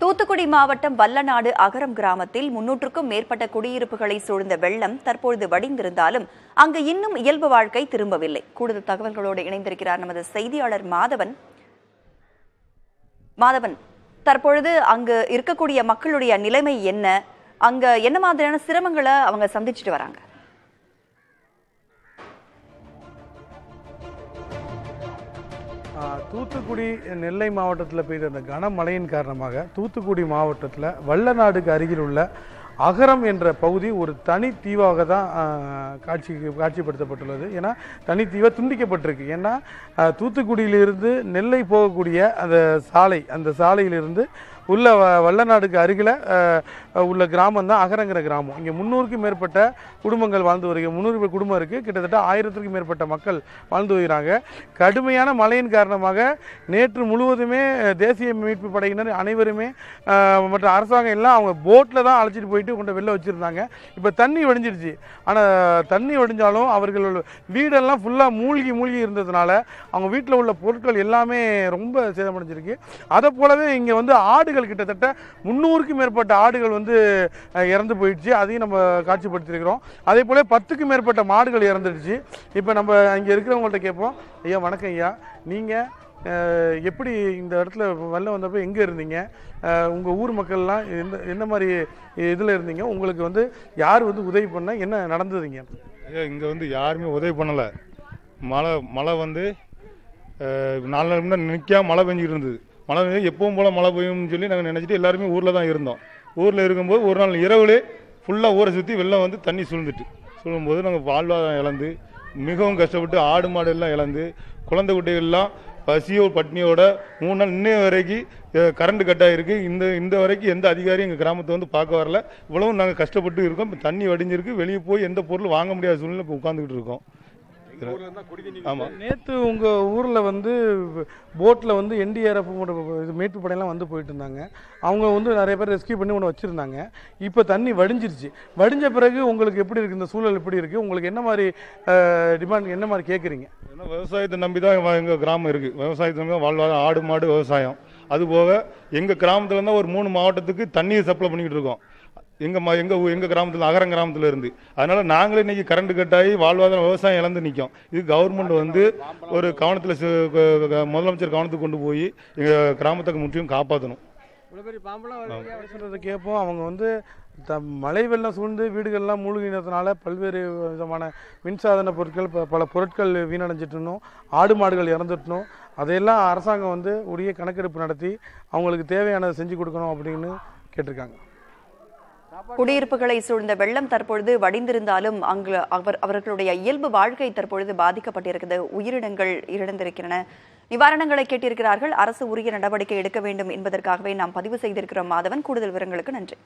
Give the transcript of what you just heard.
தூத்துக்குடி மாவட்டம் வல்லநாடு அகரம் கிராமத்தில் முன்னூற்றுக்கும் மேற்பட்ட குடியிருப்புகளை சூழ்ந்த வெள்ளம் தற்பொழுது வடிந்திருந்தாலும் அங்கு இன்னும் இயல்பு வாழ்க்கை திரும்பவில்லை. கூடுதல் தகவல்களோடு இணைந்திருக்கிறார் நமது செய்தியாளர் மாதவன். மாதவன் தற்பொழுது அங்கு இருக்கக்கூடிய மக்களுடைய நிலைமை என்ன? அங்க என்ன மாதிரியான சிரமங்களை அவங்க சந்திச்சுட்டு வராங்க? தூத்துக்குடி நெல்லை மாவட்டத்தில் பெய்த அந்த கனமழையின் காரணமாக தூத்துக்குடி மாவட்டத்தில் வல்லநாடுக்கு அருகில் உள்ள அகரம் என்ற பகுதி ஒரு தனி தீவாக தான் காட்சி காட்சிப்படுத்தப்பட்டுள்ளது. ஏன்னா தனி தீவாக துண்டிக்கப்பட்டிருக்கு. ஏன்னா தூத்துக்குடியிலிருந்து நெல்லை போகக்கூடிய அந்த சாலை அந்த சாலையிலிருந்து உள்ள வ- வல்லநாடுக்கு அருகில் உள்ள கிராமம் தான் அகரங்கிற கிராமம். இங்கே முந்நூறுக்கும் மேற்பட்ட குடும்பங்கள் வாழ்ந்து வருகிற முந்நூறு குடும்பம் இருக்குது கிட்டத்தட்ட ஆயிரத்திற்கும் மேற்பட்ட மக்கள் வாழ்ந்து வருகிறாங்க. கடுமையான மழையின் காரணமாக நேற்று முழுவதுமே தேசிய மீட்பு படையினர் அனைவருமே மற்ற அரசாங்கம் எல்லாம் அவங்க போட்டில் தான் அழைச்சிட்டு போயிட்டு கொண்டு வெளில வச்சுருந்தாங்க. இப்போ தண்ணி வடிஞ்சிருச்சு. ஆனால் தண்ணி வடிஞ்சாலும் அவர்கள் வீடெல்லாம் ஃபுல்லாக மூழ்கி மூழ்கி இருந்ததுனால அவங்க வீட்டில் உள்ள பொருட்கள் எல்லாமே ரொம்ப சேதமடைஞ்சிருக்கு. அதை போலவே இங்கே வந்து ஆடுகள் கிட்டத்தட்ட முந்நூறுக்கும் மேற்பட்ட ஆடுகள் வந்து இறந்து போயிடுச்சு. அதையும் நம்ம காட்சிப்படுத்தியிருக்கிறோம். அதே போல் பத்துக்கும் மேற்பட்ட மாடுகள் இறந்துடுச்சு. இப்போ நம்ம இங்கே இருக்கிறவங்கள்ட்ட கேட்போம். ஐயா வணக்கம் ஐயா. நீங்கள் எப்படி இந்த இடத்துல வெள்ளம் வந்தப்போ எங்கே இருந்தீங்க? உங்கள் ஊர் மக்கள்லாம் எந்த எந்த மாதிரி இதில் இருந்தீங்க? உங்களுக்கு வந்து யார் வந்து உதவி பண்ண என்ன நடந்ததுங்க? ஐயா இங்கே வந்து யாருமே உதவி பண்ணலை. மழை மழை வந்து நாலு நாள் முன்னாடி நிற்காம மழை பெஞ்சிட்டு இருந்தது மழை பெய்யும் எப்பவும் போல் மழை பெய்யும்னு சொல்லி நாங்கள் நினச்சிட்டு எல்லாருமே ஊரில் தான் இருந்தோம். ஊரில் இருக்கும்போது ஒரு நாள் இரவுலே ஃபுல்லாக ஊரை சுற்றி வெள்ளம் வந்து தண்ணி சூழ்ந்துட்டு. சூழும்போது நாங்கள் வாழ்வாதாரம் இழந்து மிகவும் கஷ்டப்பட்டு ஆடு மாடு எல்லாம் இழந்து குழந்தை குட்டைகள்லாம் பசியோ பட்னியோட மூணு நாள் இன்னைய வரைக்கும் கரண்ட் கட் ஆகிருக்கு இந்த இந்த வரைக்கும் எந்த அதிகாரியும் எங்கள் கிராமத்தை வந்து பார்க்க வரல. இவ்வளவும் நாங்கள் கஷ்டப்பட்டு இருக்கோம். இப்போ தண்ணி வடிஞ்சிருக்கு. வெளியே போய் எந்த பொருள் வாங்க முடியாத சூழ்நிலை இப்போ உட்காந்துக்கிட்டு இருக்கோம். ஆமாம் நேற்று உங்கள் ஊரில் வந்து போட்டில் வந்து என்டிஆர்எஃப் இது மீட்பு படையெல்லாம் வந்து போயிட்டு இருந்தாங்க. அவங்க வந்து நிறைய பேர் ரெஸ்கியூ பண்ணி ஒன்று வச்சுருந்தாங்க. இப்போ தண்ணி வடிஞ்சிருச்சு. வடிஞ்ச பிறகு உங்களுக்கு எப்படி இருக்குது இந்த சூழல் எப்படி இருக்குது உங்களுக்கு என்ன மாதிரி டிமாண்ட் என்ன மாதிரி கேட்குறீங்க ஏன்னா விவசாயத்தை நம்பி தான் எங்கள் கிராமம் இருக்குது விவசாயத்தை நம்பி தான் வாழ்வாதாரம் ஆடு மாடு விவசாயம். அது போக எங்கள் கிராமத்துல இருந்தால் ஒரு மூணு மாவட்டத்துக்கு தண்ணீர் சப்ளை பண்ணிக்கிட்டு இருக்கோம். எங்கள் மா எங்கள் எங்கள் கிராமத்தில் அகரம் கிராமத்தில் இருந்து. அதனால் நாங்களே இன்றைக்கி கரண்ட் கட் ஆகி வாழ்வாதாரம் விவசாயம் இழந்து நிற்கும் இது கவர்மெண்ட் வந்து ஒரு கவனத்தில் முதலமைச்சர் கவனத்துக்கு கொண்டு போய் எங்கள் கிராமத்துக்கு முற்றிலும் காப்பாற்றணும் சொல்கிறத கேட்போம். அவங்க வந்து த மழை வெள்ளம் சூழ்ந்து வீடுகள்லாம் மூழ்கினதுனால பல்வேறு விதமான மின்சாதன பொருட்கள் ப- பல பொருட்கள் வீணடைஞ்சிட்டணும் ஆடு மாடுகள் இறந்துட்டணும் அதையெல்லாம் அரசாங்கம் வந்து உரிய கணக்கெடுப்பு நடத்தி அவங்களுக்கு தேவையானதை செஞ்சு கொடுக்கணும் அப்படின்னு கேட்டிருக்காங்க. குடியிருப்புகளை சூழ்ந்த வெள்ளம் தற்பொழுது வடிந்திருந்தாலும் அங்கு அவர் அவர்களுடைய இயல்பு வாழ்க்கை தற்பொழுது பாதிக்கப்பட்டிருக்கிறது. உயிரினங்கள் இழந்திருக்கின்றன நிவாரணங்களை கேட்டிருக்கிறார்கள். அரசு உரிய நடவடிக்கை எடுக்க வேண்டும் என்பதற்காகவே நாம் பதிவு செய்திருக்கிறோம். மாதவன் கூடுதல் விவரங்களுக்கு நன்றி.